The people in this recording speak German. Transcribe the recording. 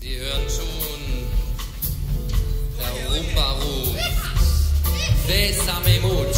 Sie hören schon. Der Rumba ruft. Besame mucho.